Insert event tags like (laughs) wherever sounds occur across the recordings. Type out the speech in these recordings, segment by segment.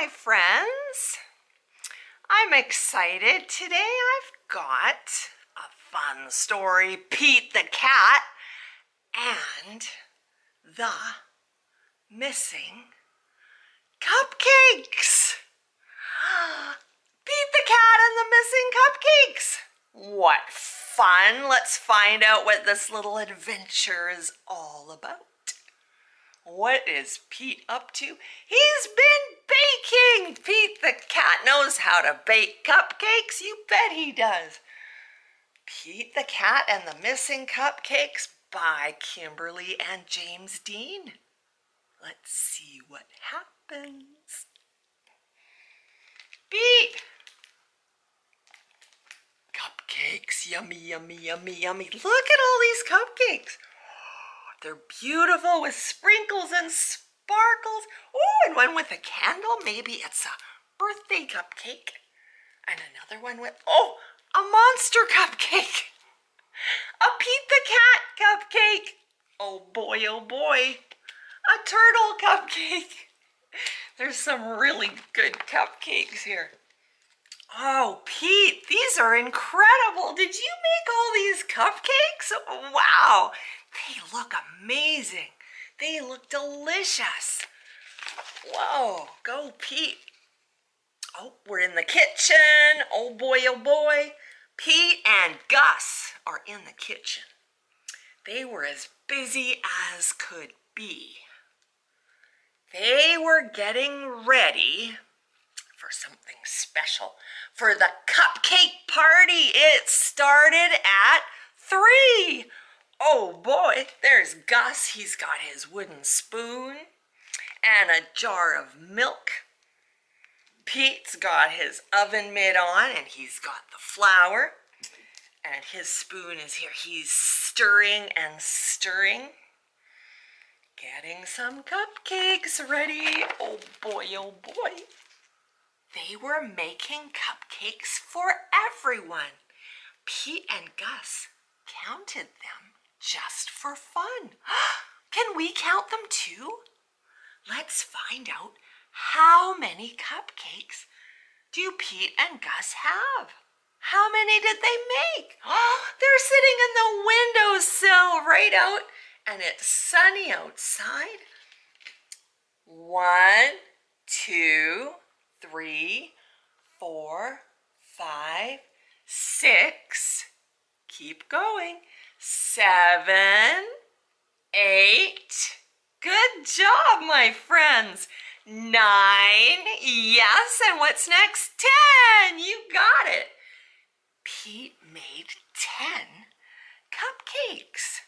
my friends. I'm excited. Today I've got a fun story Pete the cat and the missing cupcakes. (gasps) Pete the cat and the missing cupcakes. What fun! Let's find out what this little adventure is all about. What is Pete up to? He's been baking! Pete the cat knows how to bake cupcakes. You bet he does. Pete the cat and the missing cupcakes by Kimberly and James Dean. Let's see what happens. Pete! Cupcakes, yummy, yummy, yummy, yummy. Look at all these cupcakes. They're beautiful with sprinkles and sparkles. Oh, and one with a candle. Maybe it's a birthday cupcake. And another one with, oh, a monster cupcake. A Pete the Cat cupcake. Oh boy, oh boy. A turtle cupcake. (laughs) There's some really good cupcakes here. Oh, Pete, these are incredible. Did you make all these cupcakes? Wow, they look amazing. They look delicious. Whoa, go Pete. Oh, we're in the kitchen. Oh boy, oh boy. Pete and Gus are in the kitchen. They were as busy as could be. They were getting ready for something special. For the cupcake party, it started at three. Oh boy, there's Gus. He's got his wooden spoon and a jar of milk. Pete's got his oven mitt on and he's got the flour. And his spoon is here. He's stirring and stirring. Getting some cupcakes ready. Oh boy, oh boy. They were making cupcakes for everyone. Pete and Gus counted them just for fun. (gasps) Can we count them too? Let's find out how many cupcakes do Pete and Gus have? How many did they make? Oh, (gasps) they're sitting in the windowsill right out and it's sunny outside. One, two, three, four, five, six. Keep going seven, eight. Good job, my friends. Nine, yes, and what's next? Ten, you got it. Pete made ten cupcakes.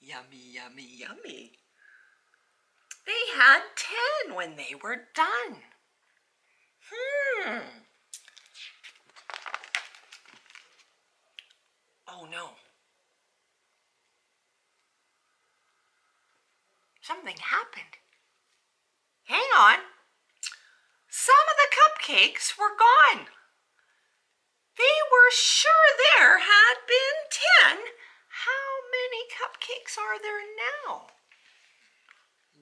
Yummy, yummy, yummy. They had ten when they were done. Hmm. Oh no. Something happened. Hang on. Some of the cupcakes were gone. They were sure there had been ten. How many cupcakes are there now?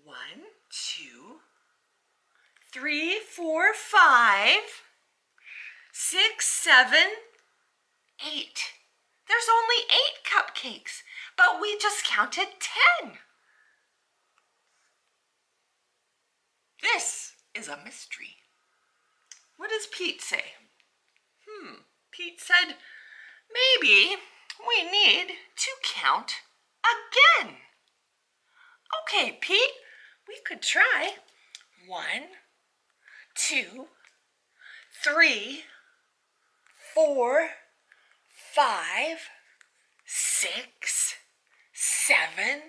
One, two, three, four, five, six, seven, eight. There's only eight cupcakes, but we just counted ten. This is a mystery. What does Pete say? Hmm, Pete said, maybe we need to count again. Okay, Pete, we could try. One, two, three, four, five, six, seven,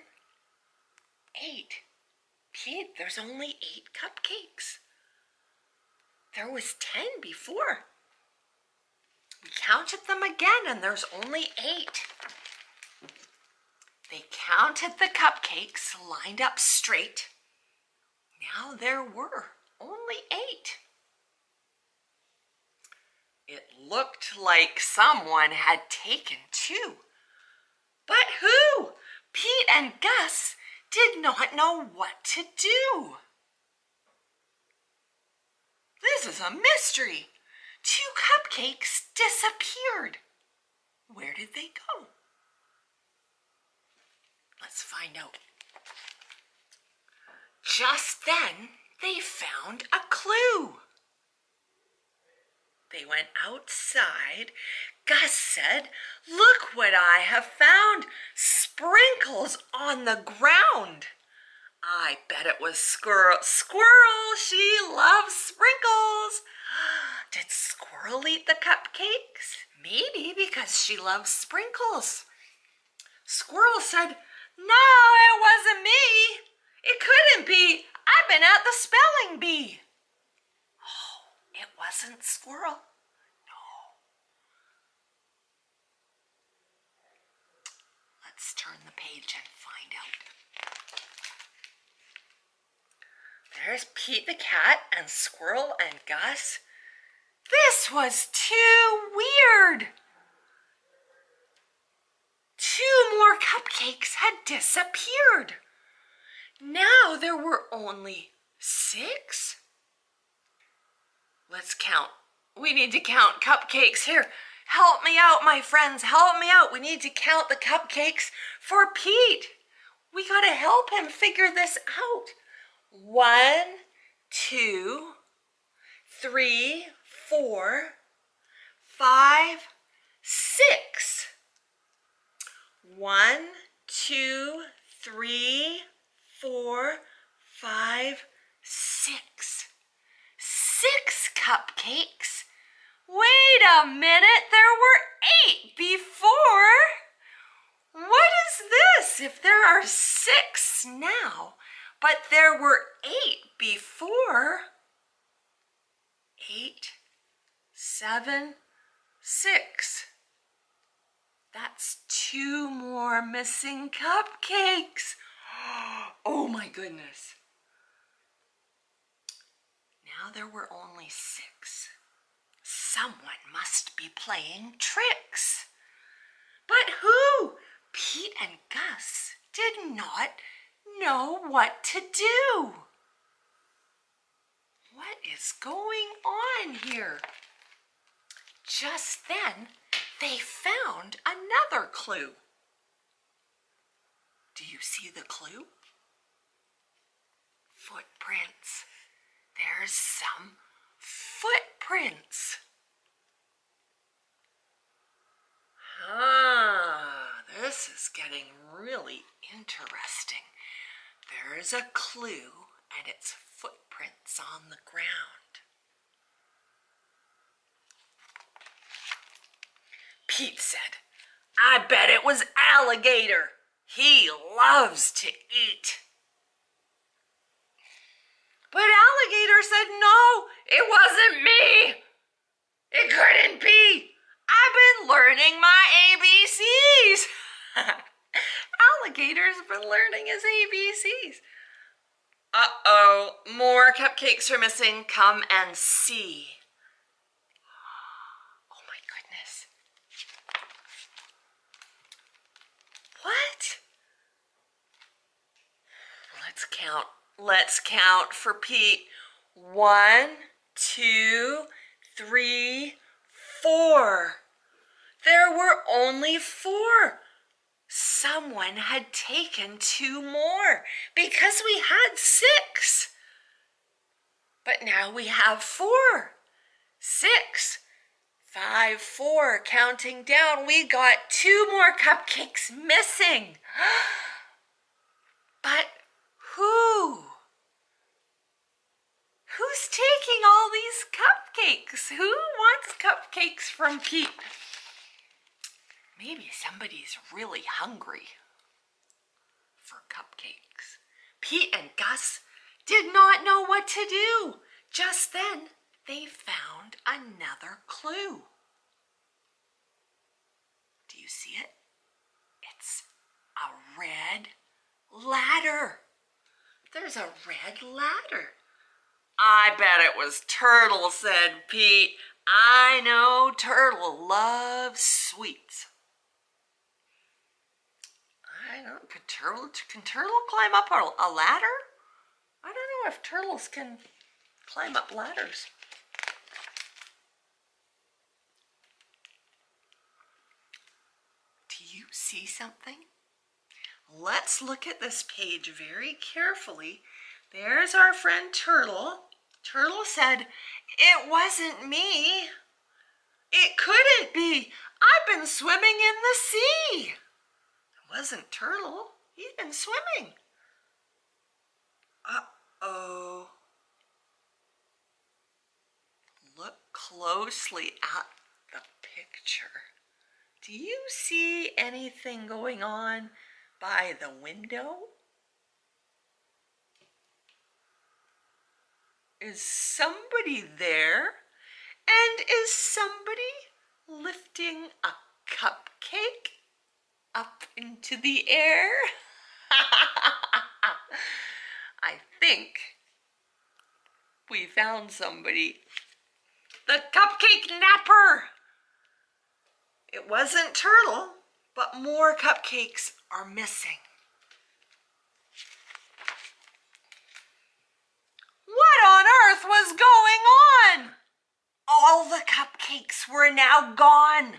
eight. Pete, there's only eight cupcakes. There was ten before. We counted them again and there's only eight. They counted the cupcakes lined up straight. Now there were only eight. It looked like someone had taken two. But who? Pete and Gus did not know what to do. This is a mystery. Two cupcakes disappeared. Where did they go? Let's find out. Just then, they found a clue. They went outside. Gus said, Look what I have found sprinkles on the ground. I bet it was Squirrel. Squirrel, she loves sprinkles. (gasps) Did Squirrel eat the cupcakes? Maybe because she loves sprinkles. Squirrel said, No, it wasn't me. It couldn't be. I've been at the spelling bee. Squirrel. No. Let's turn the page and find out. There's Pete the cat and Squirrel and Gus. This was too weird. Two more cupcakes had disappeared. Now there were only six. Let's count. We need to count cupcakes here. Help me out, my friends. Help me out. We need to count the cupcakes for Pete. We got to help him figure this out. One, two, three, four, five, six. One, two, three, four, five, six. Six cupcakes? Wait a minute, there were eight before. What is this if there are six now, but there were eight before? Eight, seven, six. That's two more missing cupcakes. (gasps) Oh my goodness. Now there were only six. Someone must be playing tricks. But who? Pete and Gus did not know what to do. What is going on here? Just then, they found another clue. Do you see the clue? Footprints. There's some footprints. Ah, this is getting really interesting. There's a clue and it's footprints on the ground. Pete said, I bet it was alligator. He loves to eat. But alligator said, no, it wasn't me. It couldn't be. I've been learning my ABCs. (laughs) Alligator's been learning his ABCs. Uh-oh, more cupcakes are missing. Come and see. (gasps) Oh my goodness. What? Let's count. Let's count for Pete. One, two, three, four. There were only four. Someone had taken two more because we had six. But now we have four, six, five, four. Counting down, we got two more cupcakes missing. (gasps) (gasps) but who? Who's taking all these cupcakes? Who wants cupcakes from Pete? Maybe somebody's really hungry for cupcakes. Pete and Gus did not know what to do. Just then, they found another clue. Do you see it? It's a red ladder. There's a red ladder. I bet it was Turtle, said Pete. I know Turtle loves sweets. I don't, could Turtle, can Turtle climb up a ladder? I don't know if turtles can climb up ladders. Do you see something? Let's look at this page very carefully. There's our friend Turtle. Turtle said, it wasn't me. It couldn't be. I've been swimming in the sea. It wasn't Turtle. He's been swimming. Uh-oh. Look closely at the picture. Do you see anything going on by the window? Is somebody there? And is somebody lifting a cupcake up into the air? (laughs) I think we found somebody. The cupcake napper! It wasn't Turtle, but more cupcakes are missing. What on earth was going on? All the cupcakes were now gone.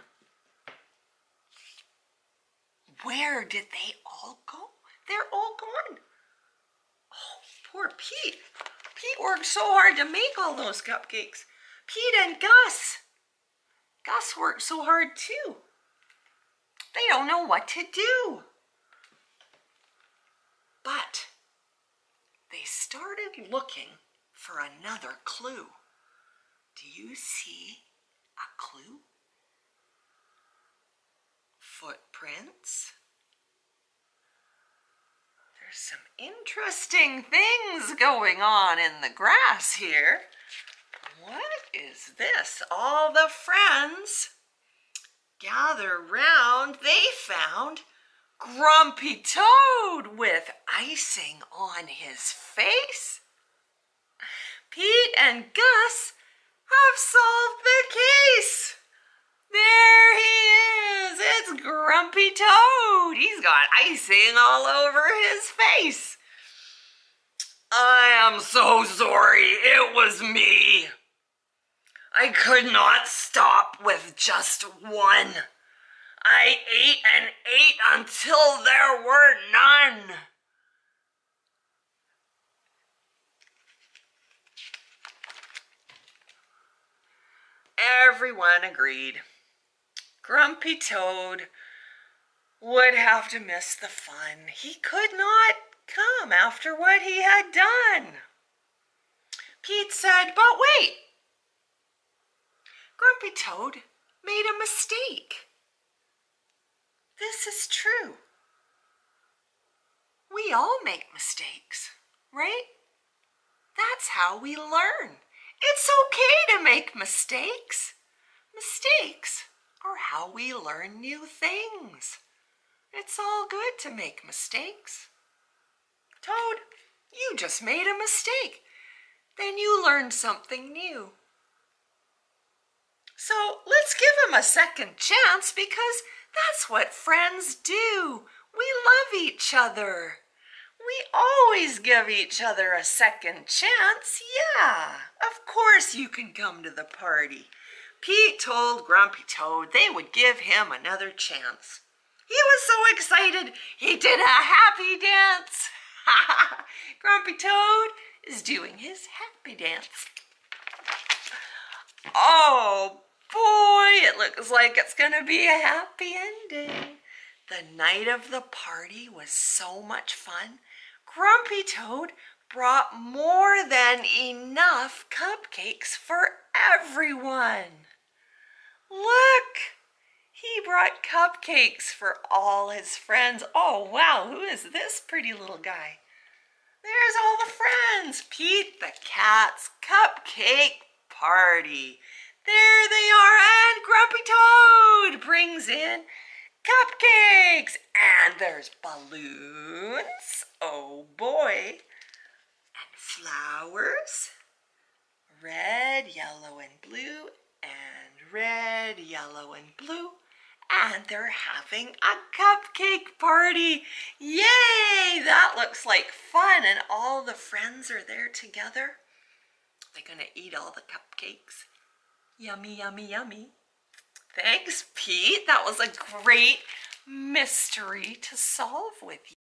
Where did they all go? They're all gone. Oh, poor Pete. Pete worked so hard to make all those cupcakes. Pete and Gus. Gus worked so hard too. They don't know what to do. But they started looking for another clue. Do you see a clue? Footprints? There's some interesting things going on in the grass here. What is this? All the friends gather round. They found Grumpy Toad with icing on his face. Pete and Gus have solved the case. There he is. It's Grumpy Toad. He's got icing all over his face. I am so sorry. It was me. I could not stop with just one. I ate and ate until there were none. Everyone agreed. Grumpy Toad would have to miss the fun. He could not come after what he had done. Pete said, but wait. Grumpy Toad made a mistake. This is true. We all make mistakes, right? That's how we learn. It's okay to make mistakes. Mistakes are how we learn new things. It's all good to make mistakes. Toad, you just made a mistake. Then you learned something new. So let's give him a second chance because that's what friends do. We love each other. We always give each other a second chance. Yeah, of course you can come to the party. Pete told Grumpy Toad they would give him another chance. He was so excited, he did a happy dance. (laughs) Grumpy Toad is doing his happy dance. Oh boy, it looks like it's to be a happy ending. The night of the party was so much fun. Grumpy Toad brought more than enough cupcakes for everyone. Look, he brought cupcakes for all his friends. Oh, wow, who is this pretty little guy? There's all the friends. Pete the cat's cupcake party. There they are, and Grumpy Toad brings in cupcakes, and there's balloons, oh boy, and flowers, red, yellow, and blue, and red, yellow, and blue, and they're having a cupcake party. Yay! That looks like fun, and all the friends are there together. They're gonna eat all the cupcakes. Yummy, yummy, yummy. Thanks, Pete. That was a great mystery to solve with you.